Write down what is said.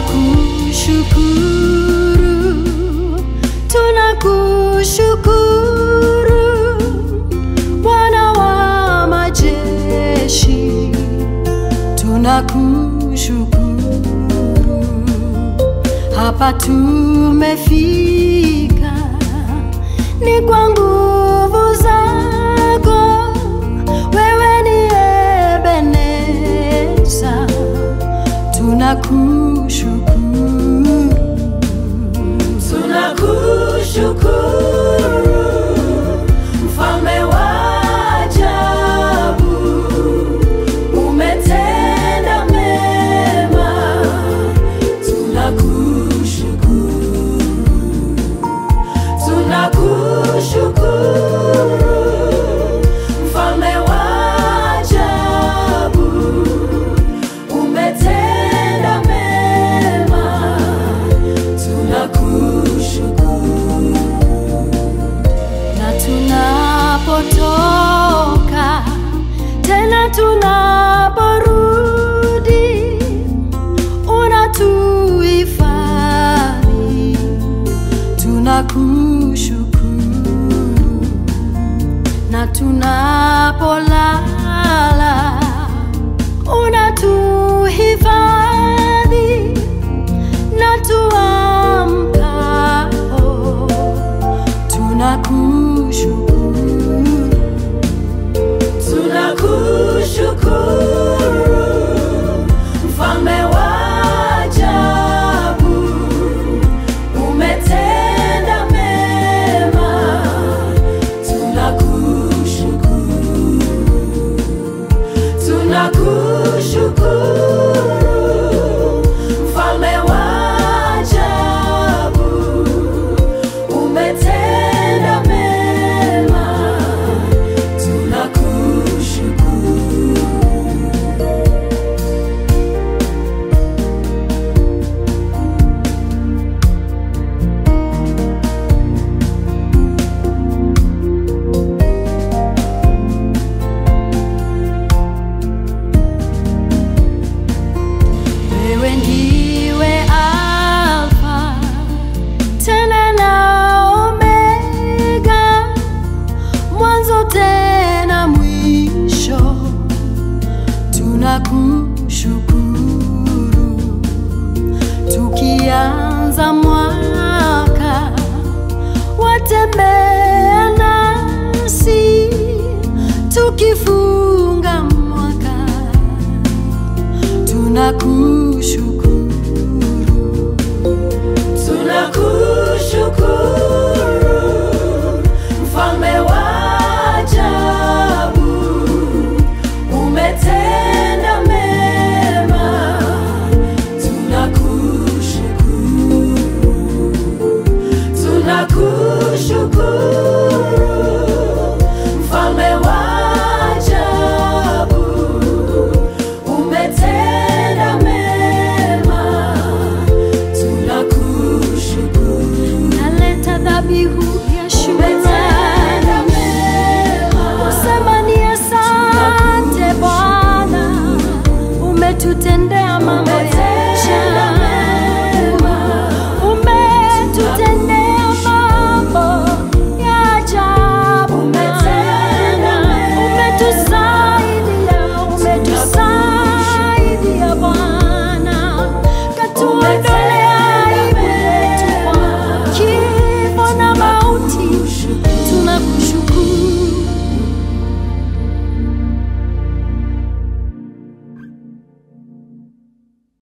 Tunakushukuru, tunakushukuru Bwana wa majeshi, tunakushukuru. Hapa tumefika ni kwa nguvu zako, wewe Shukr tonight. tunakushukuru. Tukianza mwaka watembea nasi tukifunga mwaka. Tunakushukuru. Tunakushukuru.